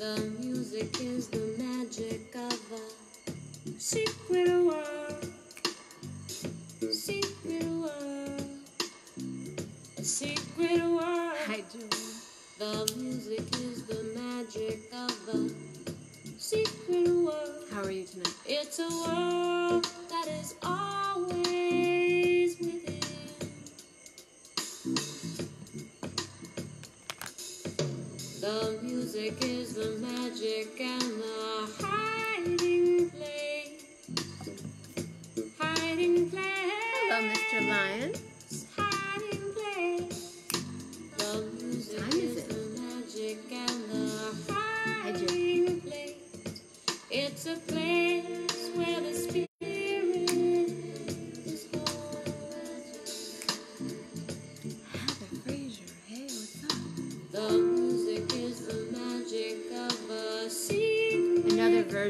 The music is the magic of a secret world. Secret world. Secret world. The music is the magic of a secret world. How are you tonight? It's a world.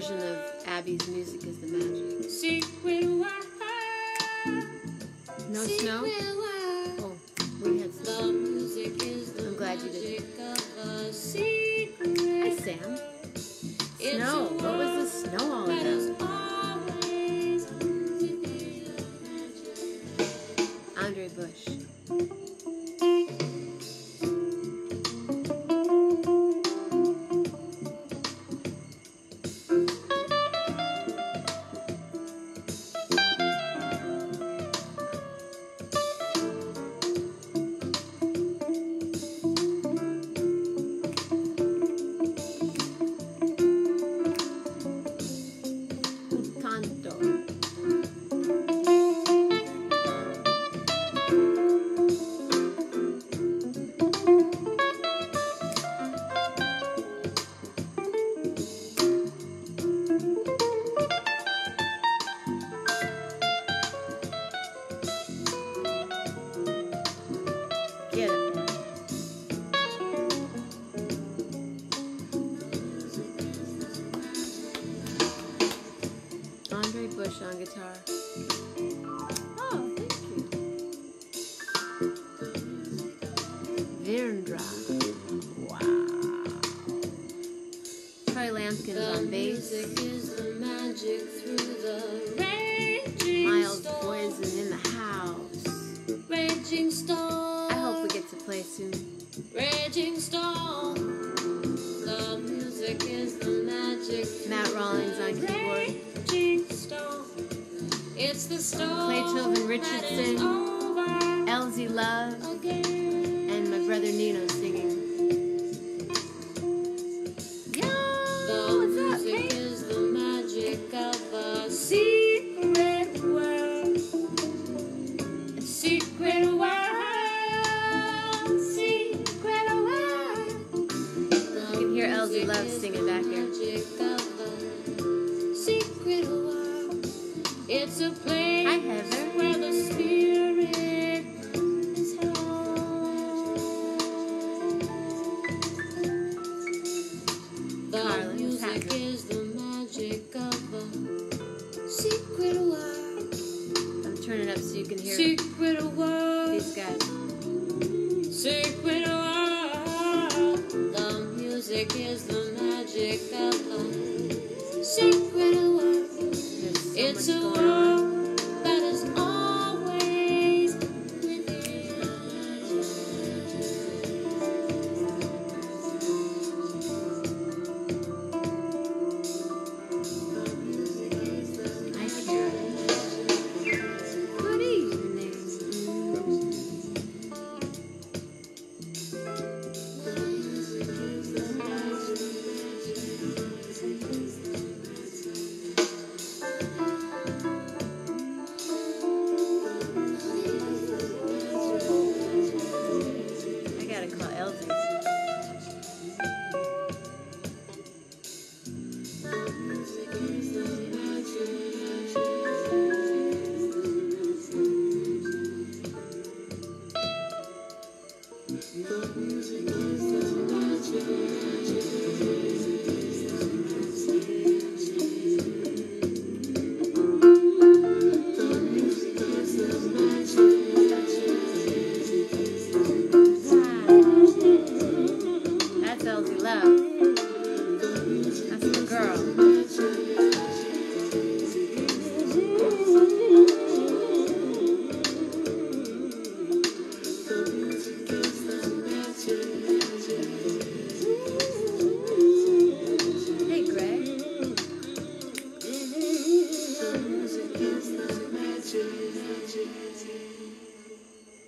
version of Abby's music is the magic. No snow?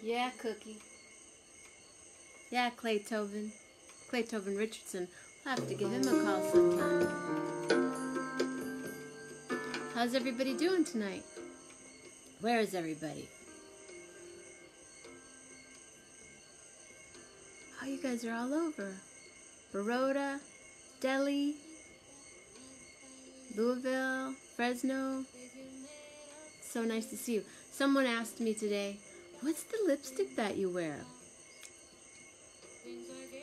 Cookie. Yeah, Claytoven. Claytoven Richardson. I'll have to give him a call sometime. How's everybody doing tonight? Where is everybody? Oh, you guys are all over. Baroda, Delhi, Louisville, Fresno. So nice to see you. Someone asked me today, what's the lipstick that you wear?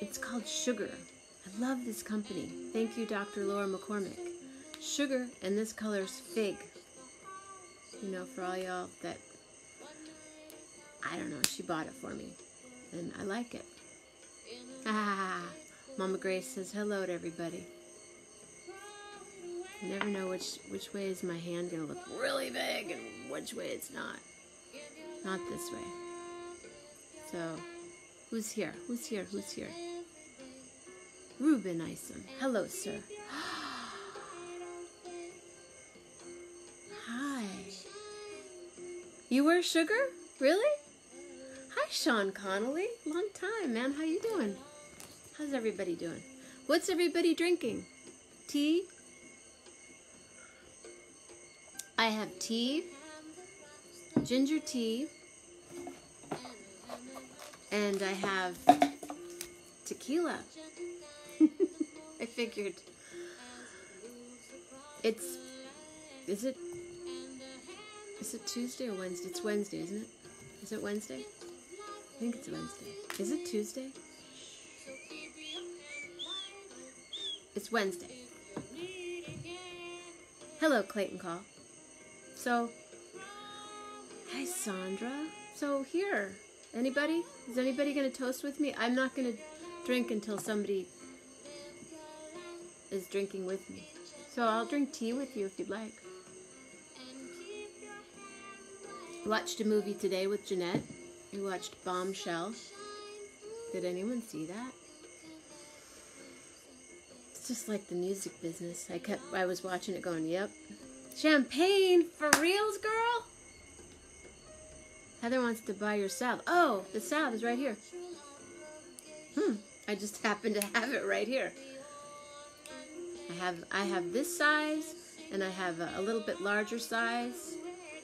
It's called Sugar. I love this company. Thank you, Dr. Laura McCormick. Sugar, and this color's fig. You know, for all y'all that, I don't know, she bought it for me. And I like it. Ah, Mama Grace says hello to everybody. Never know which which way is my hand gonna look really big and which way it's not. Not this way. So, who's here? Who's here? Who's here? Ruben Isom. Hello, sir. Hi. You wear sugar? Really? Hi, Sean Connolly. Long time, man. How you doing? How's everybody doing? What's everybody drinking? Tea? I have tea, ginger tea, and I have tequila. I figured it's is it is it Tuesday or Wednesday? It's Wednesday, isn't it? Is it Wednesday? I think it's Wednesday. Is it Tuesday? It's Wednesday. Hello, Clayton Call. So, hi, Sandra. So, here, anybody? Is anybody going to toast with me? I'm not going to drink until somebody is drinking with me. So, I'll drink tea with you if you'd like. Watched a movie today with Jeanette. We watched Bombshell. Did anyone see that? It's just like the music business. I kept I was watching it going, "Yep, Champagne for reals, girl? Heather wants to buy your salve. Oh, the salve is right here. Hmm. I just happen to have it right here. I have I have this size, and I have a, a little bit larger size.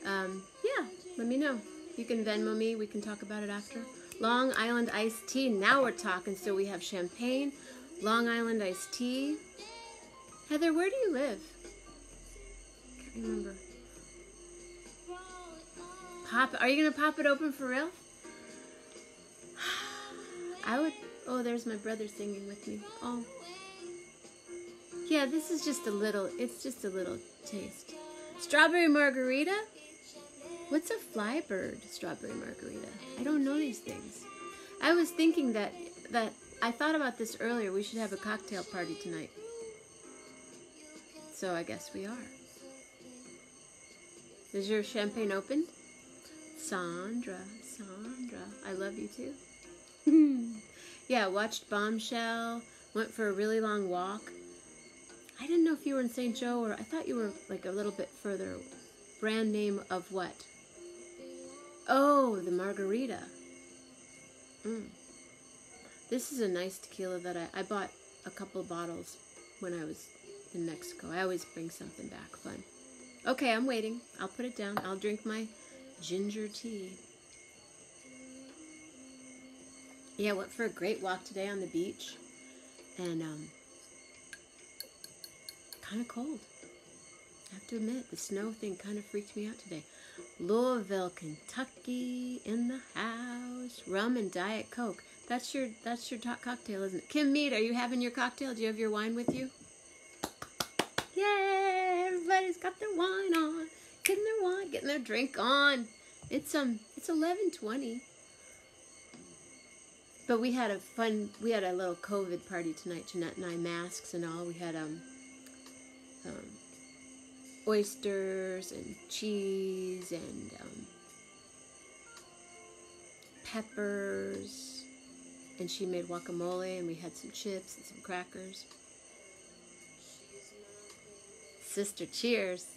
Um, yeah, let me know. You can Venmo me. We can talk about it after. Long Island iced tea. Now we're talking. So we have champagne, Long Island iced tea. Heather, where do you live? Can't remember. Pop. Are you gonna pop it open for real? I would. Oh, there's my brother singing with me. Oh. Yeah, this is just a little. It's just a little taste. Strawberry margarita. What's a flybird strawberry margarita? I don't know these things. I was thinking that that I thought about this earlier. We should have a cocktail party tonight. So I guess we are. Is your champagne opened? Sandra, Sandra, I love you too. yeah, watched Bombshell, went for a really long walk. I didn't know if you were in St. Joe or I thought you were like a little bit further. Brand name of what? Oh, the margarita. Mm. This is a nice tequila that I, I bought a couple bottles when I was in Mexico. I always bring something back fun. Okay, I'm waiting. I'll put it down. I'll drink my ginger tea. Yeah, went for a great walk today on the beach. And, um, kind of cold. I have to admit, the snow thing kind of freaked me out today. Louisville, Kentucky, in the house. Rum and Diet Coke. That's your that's your top cocktail, isn't it? Kim Mead, are you having your cocktail? Do you have your wine with you? Yay! Everybody's got their wine on, getting their wine, getting their drink on. It's um, it's eleven twenty. But we had a fun, we had a little COVID party tonight. Jeanette and I, masks and all. We had um, um oysters and cheese and um, peppers. And she made guacamole, and we had some chips and some crackers. Sister, cheers.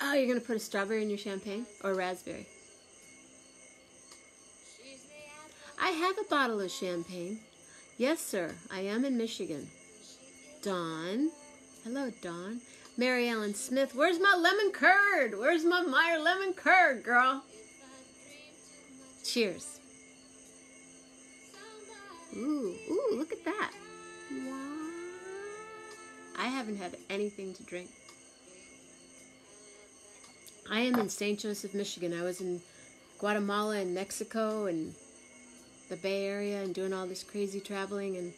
Oh, you're gonna put a strawberry in your champagne or raspberry? I have a bottle of champagne. Yes, sir. I am in Michigan. Dawn. Hello, Dawn. Mary Ellen Smith. Where's my lemon curd? Where's my Meyer lemon curd, girl? Cheers. Ooh, ooh, look at that. I haven't had anything to drink. I am in St. Joseph, Michigan. I was in Guatemala and Mexico and the Bay Area and doing all this crazy traveling and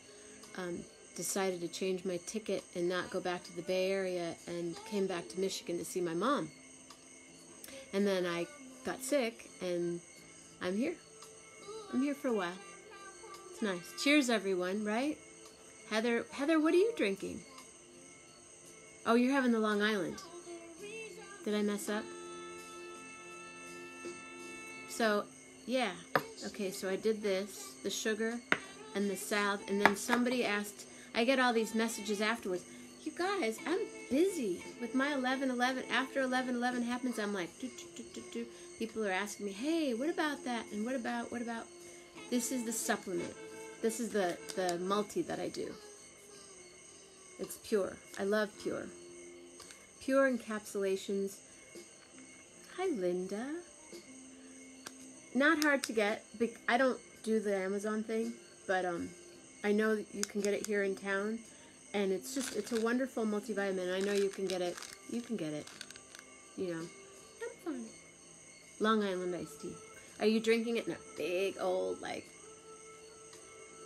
um, decided to change my ticket and not go back to the Bay Area and came back to Michigan to see my mom. And then I got sick and I'm here. I'm here for a while. It's nice. Cheers, everyone, right? Heather, Heather, what are you drinking? Oh, you're having the Long Island. Did I mess up? So, yeah. Okay, so I did this, the sugar and the salve, and then somebody asked, I get all these messages afterwards. You guys, I'm busy with my 11 11. After 11 11 happens, I'm like, people are asking me, hey, what about that? And what about, what about? This is the supplement. This is the, the multi that I do. It's pure. I love pure. Pure encapsulations. Hi, Linda. Not hard to get. I don't do the Amazon thing, but um, I know you can get it here in town, and it's just it's a wonderful multivitamin. I know you can get it. You can get it. You know, Amazon. Long Island iced tea. Are you drinking it in a big old like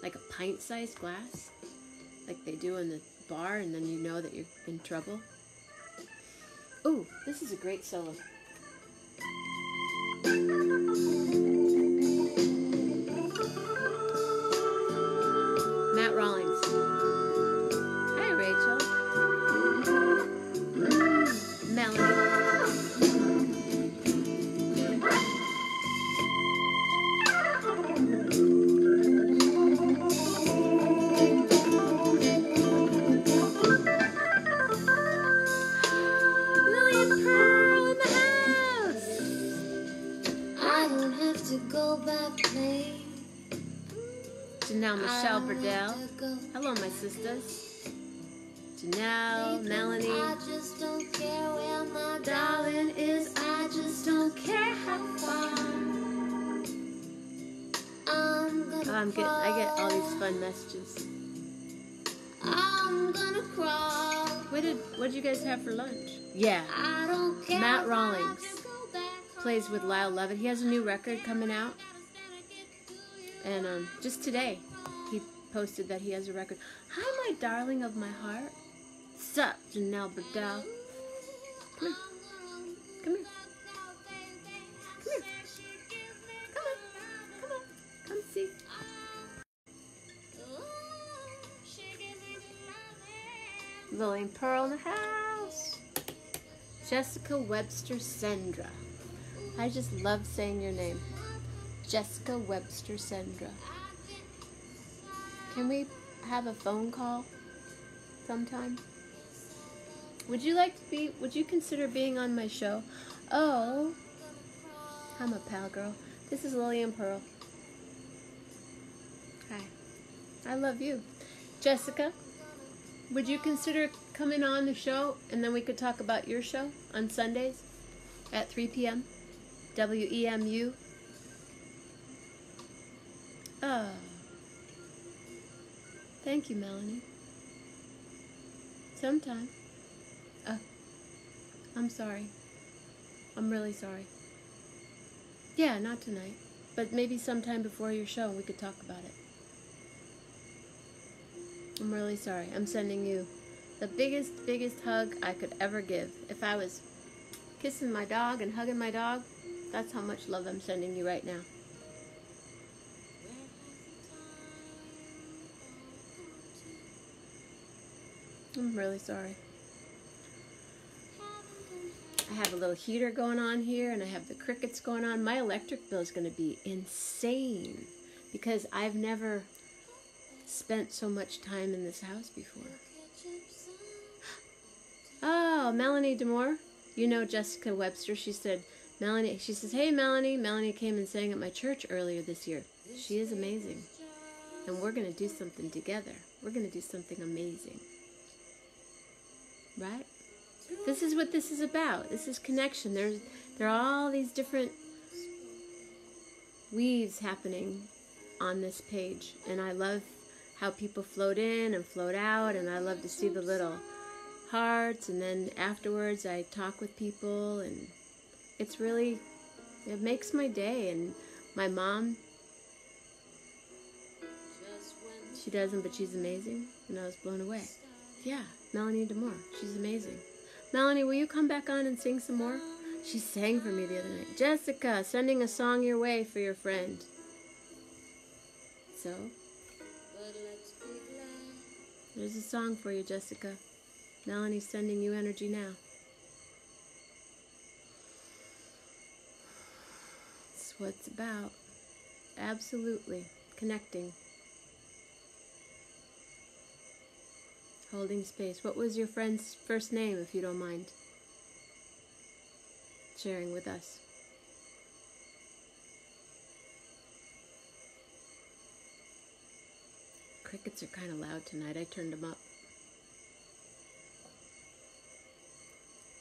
like a pint-sized glass, like they do in the bar, and then you know that you're in trouble? Ooh, this is a great solo. My. Janelle, Melanie. I just don't care where my Darling is, I just don't care how far. I'm gonna Oh, I'm getting, I get all these fun messages. I'm gonna crawl. What did, what did you guys have for lunch? Yeah, I don't care. Matt Rollings have to go back plays with Lyle Lovett. He has a new record coming out, and um, just today posted that he has a record. Hi, my darling of my heart. Sup, Janelle Burdell. Come here. Come here. Come here. Come on. Come on. Come see. Lillian Pearl in the house. Jessica Webster Sendra. I just love saying your name. Jessica Webster Sendra. Can we have a phone call sometime? Would you like to be, would you consider being on my show? Oh, I'm a pal girl. This is Lillian Pearl. Hi. I love you. Jessica, would you consider coming on the show and then we could talk about your show on Sundays at 3 p.m. WEMU? Oh. Thank you, Melanie. Sometime. Oh. I'm sorry. I'm really sorry. Yeah, not tonight. But maybe sometime before your show we could talk about it. I'm really sorry. I'm sending you the biggest, biggest hug I could ever give. If I was kissing my dog and hugging my dog, that's how much love I'm sending you right now. I'm really sorry. I have a little heater going on here and I have the crickets going on. My electric bill is going to be insane because I've never spent so much time in this house before. Oh, Melanie Demore. You know Jessica Webster. She said, Melanie. She says, "Hey, Melanie. Melanie came and sang at my church earlier this year. She is amazing, and we're gonna do something together. We're gonna do something amazing, right? This is what this is about. This is connection. There's there are all these different weaves happening on this page, and I love how people float in and float out, and I love to see the little hearts, and then afterwards I talk with people, and it's really it makes my day. And my mom, she doesn't, but she's amazing, and I was blown away. Yeah, Melanie Demore, she's amazing. Melanie, will you come back on and sing some more? She sang for me the other night. Jessica, sending a song your way for your friend. So, there's a song for you, Jessica. Melanie's sending you energy now. It's what it's about. Absolutely. Connecting. Holding space. What was your friend's first name, if you don't mind sharing with us? Crickets are kind of loud tonight. I turned them up.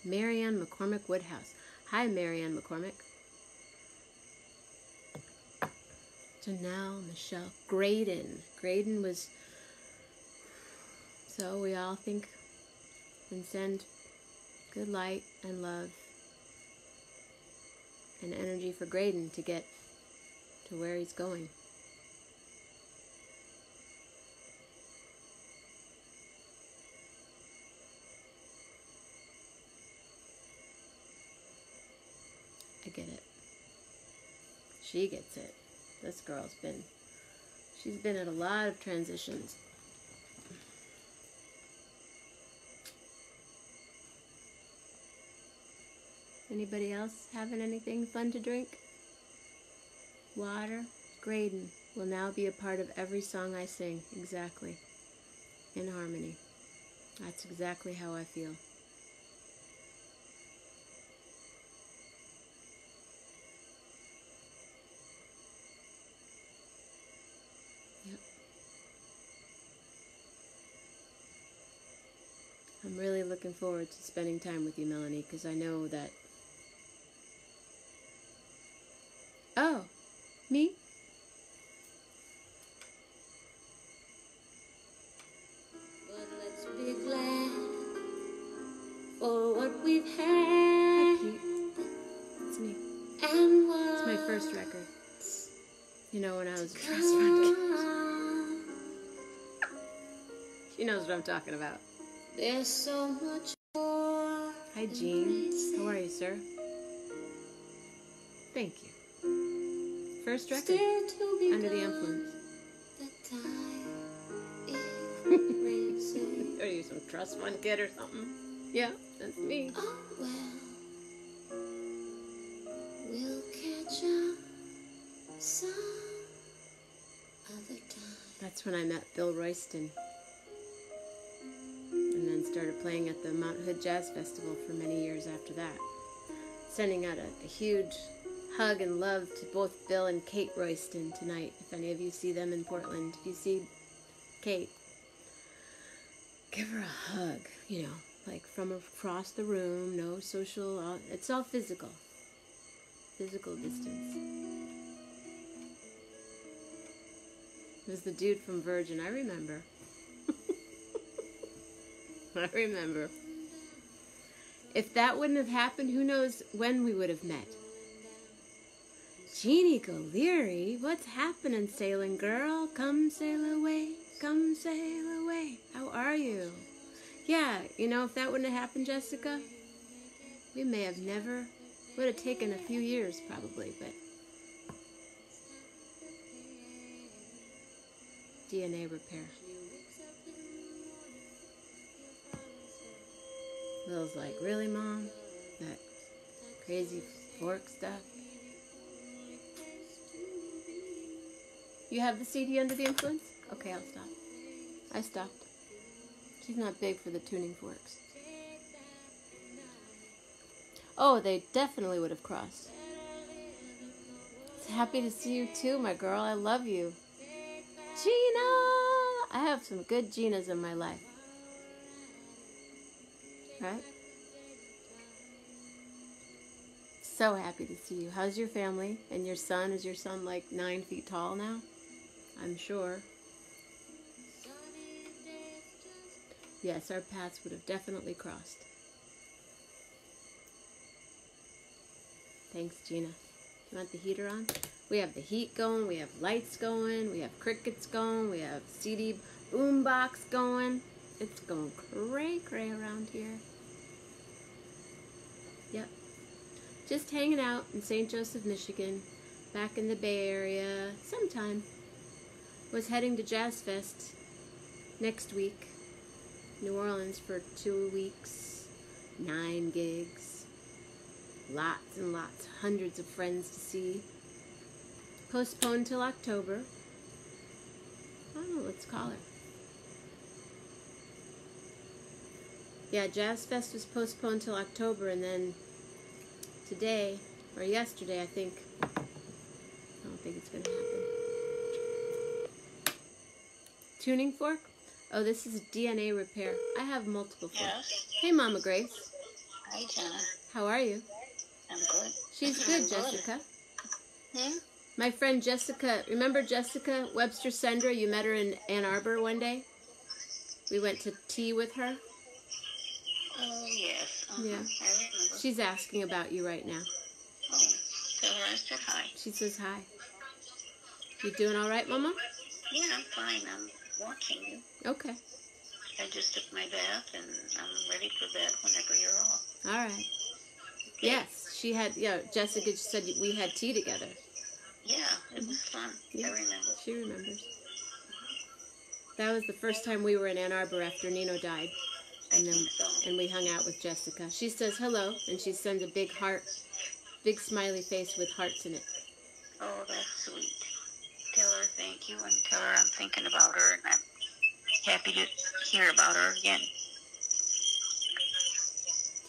Marianne McCormick Woodhouse. Hi, Marianne McCormick. Janelle, Michelle, Graydon. Graydon was. So we all think and send good light and love and energy for Graydon to get to where he's going. I get it. She gets it. This girl's been she's been at a lot of transitions. Anybody else having anything fun to drink? Water. Graydon will now be a part of every song I sing. Exactly. In harmony. That's exactly how I feel. Yep. I'm really looking forward to spending time with you, Melanie, because I know that. I'm talking about. There's so much more. Hi, Jean. How are you, sir? Thank you. First record. Still to be Under the influence. The. Are you some trust fund kid or something? Yeah, that's me. Oh well, we'll catch up some other time. That's when I met Bill Royston. And then started playing at the Mount Hood Jazz Festival for many years after that. Sending out a, a huge hug and love to both Bill and Kate Royston tonight. If any of you see them in Portland, if you see Kate, give her a hug, you know, like from across the room, no social, all, it's all physical. Physical distance. It was the dude from Virgin, I remember. I remember. If that wouldn't have happened, who knows when we would have met. Jeannie O'Leary, what's happening, sailing girl? Come sail away, come sail away. How are you? Yeah, you know, if that wouldn't have happened, Jessica, we may have never, would have taken a few years probably, but DNA repair. Lil's like, really, mom? That crazy fork stuff? You have the CD under the influence? Okay, I'll stop. I stopped. She's not big for the tuning forks. Oh, they definitely would have crossed. Happy to see you too, my girl. I love you. Gina! I have some good Ginas in my life. Right? So happy to see you. How's your family and your son? Is your son like nine feet tall now? I'm sure. Yes, our paths would have definitely crossed. Thanks, Gina. Do you want the heater on? We have the heat going, we have lights going, we have crickets going, we have CD boombox going. It's going cray cray around here. Yep. Just hanging out in St. Joseph, Michigan, back in the Bay Area sometime. Was heading to Jazz Fest next week. New Orleans for two weeks, nine gigs, lots and lots, hundreds of friends to see. Postponed till October. I don't know, let's call her. Yeah, Jazz Fest was postponed till October, and then today, or yesterday, I think. I don't think it's going to happen. Tuning fork? Oh, this is DNA repair. I have multiple forks. Hey, Mama Grace. Hi, Jenna. How are you? I'm good. She's I'm good, Jessica. Hmm? My friend Jessica, remember Jessica Webster Sendra? You met her in Ann Arbor one day? We went to tea with her. Oh, yes. Uh-huh. Yeah. I remember. She's asking about you right now. Oh, tell her I said hi. She says hi. You doing all right, Mama? Yeah, I'm fine. I'm watching you. Okay. I just took my bath and I'm ready for bed whenever you're off. All right. Yes, she had, yeah, Jessica just said we had tea together. Yeah, it was fun. Yeah. I remember. She remembers. That was the first time we were in Ann Arbor after Nino died. And then so. and we hung out with Jessica. She says hello and she sends a big heart, big smiley face with hearts in it. Oh, that's sweet. Tell her thank you and tell her I'm thinking about her and I'm happy to hear about her again.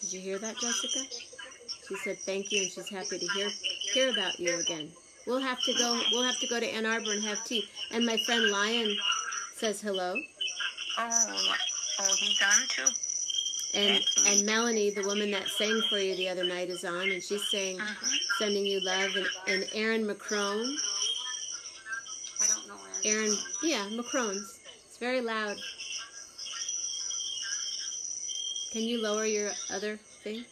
Did you hear that, Jessica? She said thank you and she's happy to hear hear about you again. We'll have to go we'll have to go to Ann Arbor and have tea. And my friend Lion says hello. Oh, oh, he's on too. And and Melanie, the woman that sang for you the other night, is on and she's saying Uh-huh. sending you love and, and Aaron McCrone. I don't know where. Aaron yeah, McCrone's. It's very loud. Can you lower your other thing?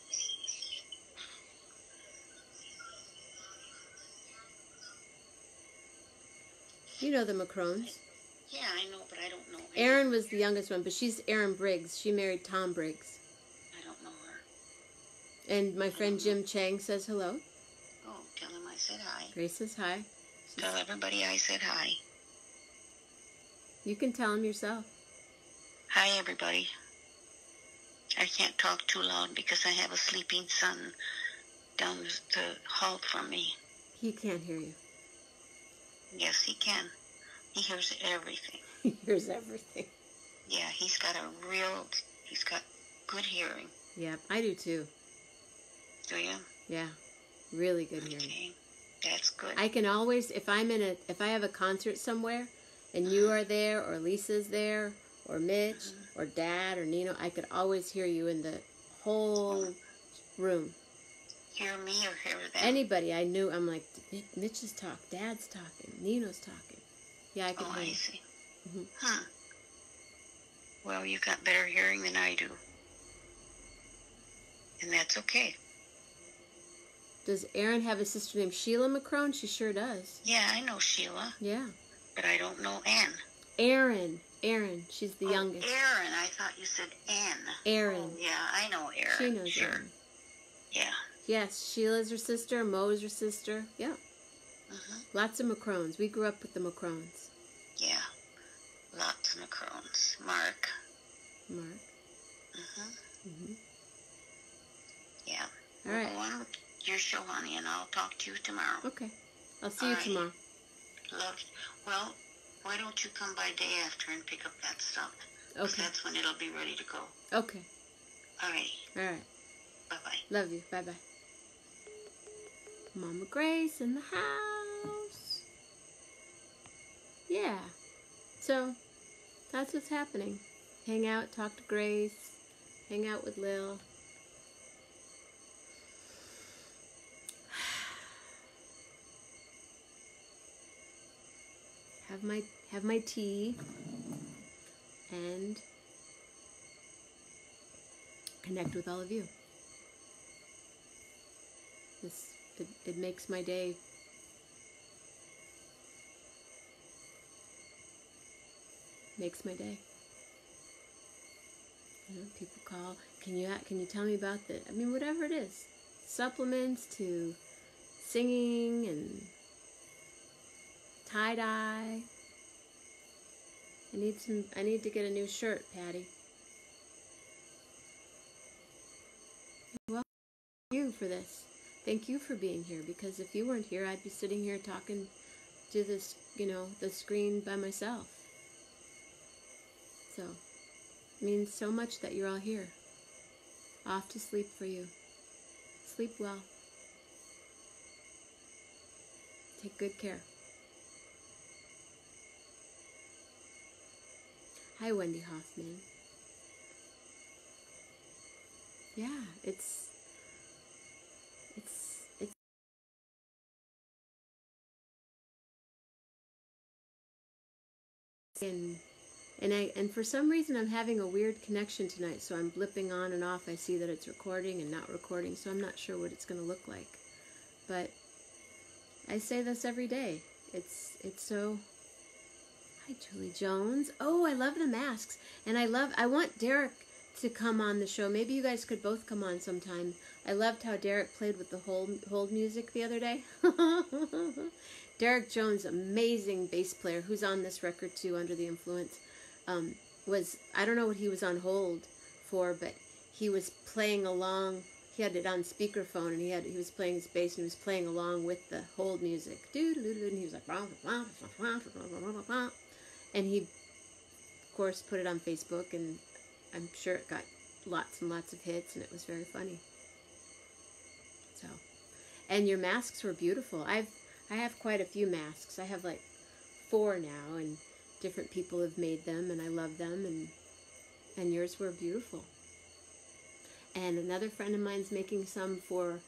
You know the McCrones. Yeah, I know, but I don't. Erin was the youngest one, but she's Erin Briggs. She married Tom Briggs. I don't know her. And my friend Jim Chang says hello. Oh, tell him I said hi. Grace says hi. Tell everybody I said hi. You can tell him yourself. Hi, everybody. I can't talk too loud because I have a sleeping son down the hall from me. He can't hear you. Yes, he can. He hears everything. He hears everything. Yeah, he's got a real, he's got good hearing. Yeah, I do too. Do you? Yeah, really good hearing. That's good. I can always, if I'm in a, if I have a concert somewhere, and you uh-huh. are there, or Lisa's there, or Mitch, uh-huh. or Dad, or Nino, I could always hear you in the whole oh. room. hear me or hear them? Anybody I knew, I'm like, "Mi- Mitch is talking, Dad's talking, Nino's talking. Yeah, I could Oh, hear I you. see. Mhm. Huh. Well, you got better hearing than I do. And that's okay. Does Aaron have a sister named Sheila McCrone? She sure does. Yeah, I know Sheila, Yeah. but I don't know Ann. Aaron. Aaron. She's the Oh, youngest. Aaron. I thought you said Ann. Erin. Yeah, I know Aaron. She knows Sure. Erin. Yeah. Yes, Sheila's her sister. Mo's her sister. Yeah. hmm Lots of McCrones. We grew up with the McCrones. Yeah. Lots of macarons. Mark. Mark. hmm Mm-hmm. Yeah. All right. Go on with your show, honey, and I'll talk to you tomorrow. Okay. I'll see you All right. tomorrow. Love. Well, why don't you come by day after and pick up that stuff? Okay. That's when it'll be ready to go. Okay. All right. All right. Bye bye. Love you. Bye bye. Mama Grace in the house. Yeah. So that's what's happening. Hang out, talk to Grace, hang out with Lil. Have my have my tea and connect with all of you. This it, it makes my day makes my day. You know, people call, can you can you tell me about the I mean whatever it is. Supplements to singing and tie dye. I need some I need to get a new shirt, Patty. Well, you for this. Thank you for being here because if you weren't here, I'd be sitting here talking to this, you know, the screen by myself. So, it means so much that you're all here. Off to sleep for you. Sleep well. Take good care. Hi, Wendy Hoffman. Yeah, it's it's it's and and I and for some reason I'm having a weird connection tonight, so I'm blipping on and off. I see that it's recording and not recording, so I'm not sure what it's going to look like. But I say this every day. It's it's so Hi Julie Jones. Oh, I love the masks. And I love I want Derek to come on the show. Maybe you guys could both come on sometime. I loved how Derek played with the hold hold music the other day. Derek Jones, amazing bass player, who's on this record too, Under the Influence, um, was I don't know what he was on hold for, but he was playing along. He had it on speakerphone, and he had he was playing his bass, and he was playing along with the hold music. And he was like, and he, of course, put it on Facebook, and I'm sure it got lots and lots of hits, and it was very funny. So, and your masks were beautiful. I've I have quite a few masks. I have like four now, and different people have made them, and I love them, and and yours were beautiful. And another friend of mine's making some for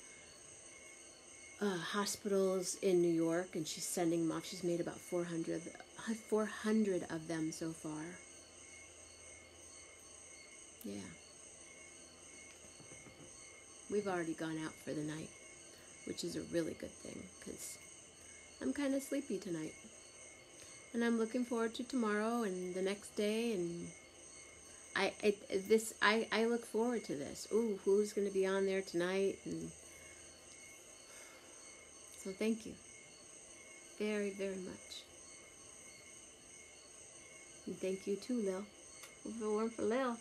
uh, hospitals in New York, and she's sending them off. She's made about 400, 400 of them so far. Yeah. We've already gone out for the night, which is a really good thing because I'm kind of sleepy tonight. And I'm looking forward to tomorrow and the next day and I this I I look forward to this. Ooh, who's going to be on there tonight and so thank you. Very very much. And thank you too, Lil. If it weren't for Lil,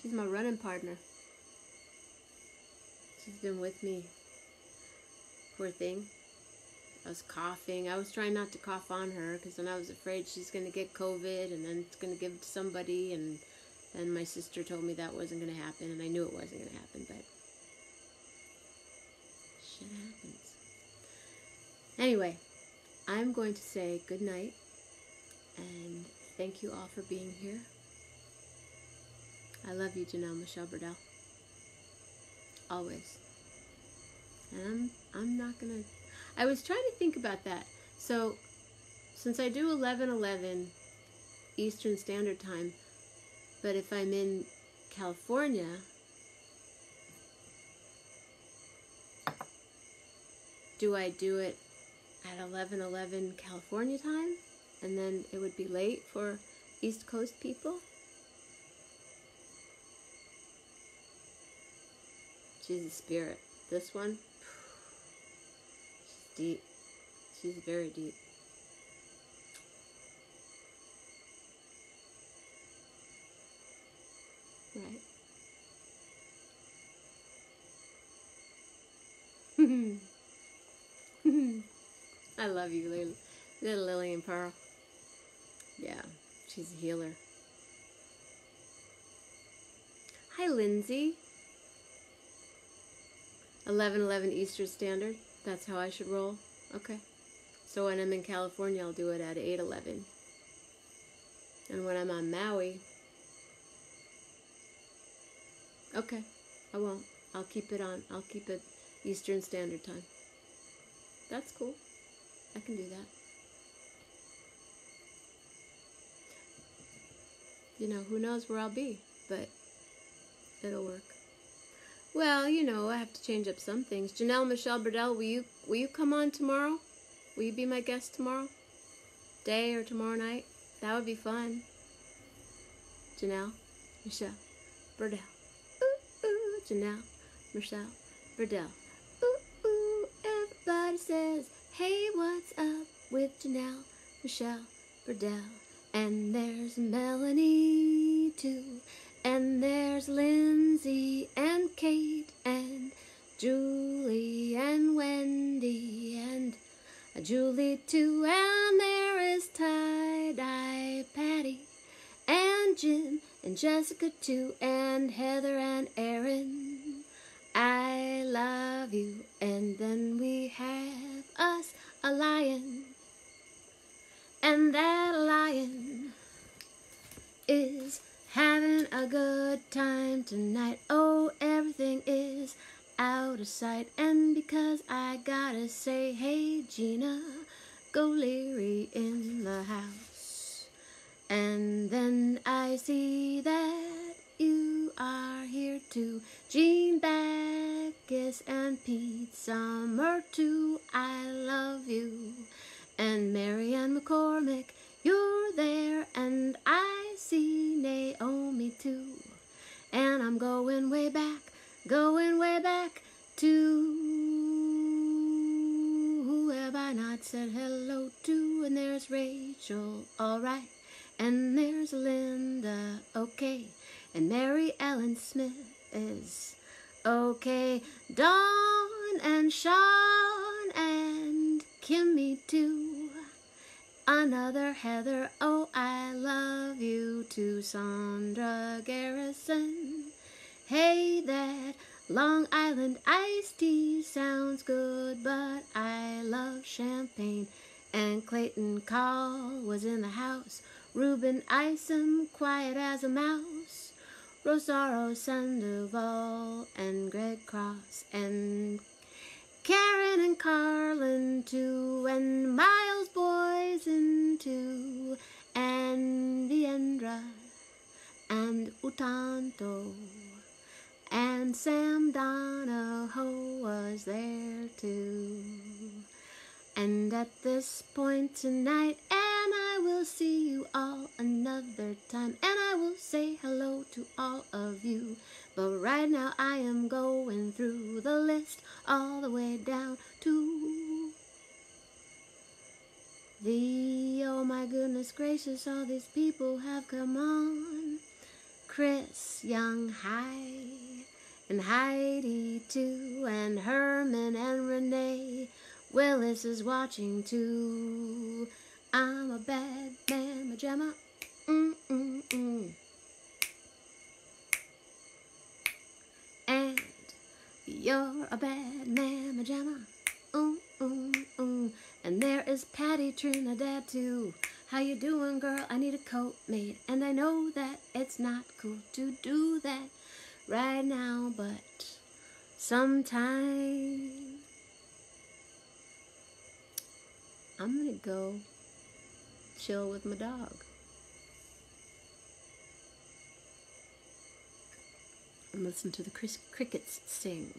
she's my running partner. She's been with me. Poor thing. I was coughing. I was trying not to cough on her because then I was afraid she's going to get COVID and then it's going to give it to somebody. And then my sister told me that wasn't going to happen, and I knew it wasn't going to happen, but shit happens. Anyway, I'm going to say good night and thank you all for being here. I love you, Janelle Michelle Burdell. Always. And I'm I'm not gonna I was trying to think about that. So since I do eleven eleven Eastern Standard Time, but if I'm in California do I do it at eleven eleven California time? And then it would be late for East Coast people? Jesus spirit. This one, deep. She's very deep. Right. I love you, little, little Lillian Pearl. Yeah, she's a healer. Hi, Lindsay. 11 11 Eastern Standard. That's how I should roll. Okay. So when I'm in California, I'll do it at 8 11. And when I'm on Maui, okay, I won't. I'll keep it on. I'll keep it Eastern Standard Time. That's cool. I can do that. You know, who knows where I'll be, but it'll work. Well, you know, I have to change up some things. Janelle Michelle Burdell, will you will you come on tomorrow? Will you be my guest tomorrow? Day or tomorrow night? That would be fun. Janelle Michelle Burdell. Ooh, ooh, Janelle Michelle Burdell. Ooh, ooh, everybody says, hey, what's up with Janelle Michelle Burdell? And there's Melanie too. And there's Lindsay and Kate and Julie and Wendy and Julie too. And there is Tie Dye Patty and Jim and Jessica too and Heather and Erin. I love you. And then we have us a lion. And that lion is having a good time tonight. Oh, everything is out of sight. And because I gotta say, hey, Gina, go Leary in the house. And then I see that you are here too. Jean Backus and Pete Summer too. I love you. And Marianne McCormick, you're there. And I see Naomi too. And I'm going way back, going way back to who have I not said hello to? And there's Rachel, alright. And there's Linda, okay. And Mary Ellen Smith is okay. Dawn and Sean and Kimmy too. Another Heather, oh I love you to Sandra Garrison. Hey, that Long Island iced tea sounds good, but I love champagne. And Clayton Call was in the house. Reuben Isom, quiet as a mouse. Rosario Sandoval and Greg Cross and Karen and Carlin too, and Miles Boysen too, and Viendra and Utanto. And Sam Donahoe was there too. And at this point tonight, and I will see you all another time, and I will say hello to all of you. But right now I am going through the list all the way down to the oh my goodness gracious, all these people have come on. Chris, Young High, and Heidi too, and Herman and Renee. Willis is watching too. I'm a bad man, Majama. Mm mm mm. And you're a bad man, Majama. Mm mm mm. And there is Patty Trinidad too. How you doing, girl? I need a coat made, and I know that it's not cool to do that right now, but sometime I'm gonna go chill with my dog. And listen to the crickets sing.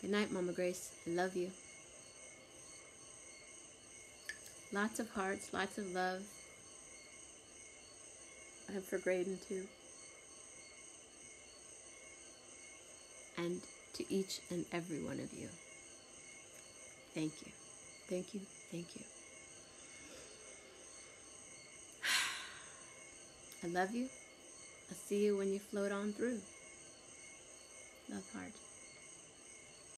Good night, Mama Grace. I love you. Lots of hearts, lots of love. And for Graydon too. And to each and every one of you. Thank you. Thank you. Thank you. I love you. I'll see you when you float on through. Love heart.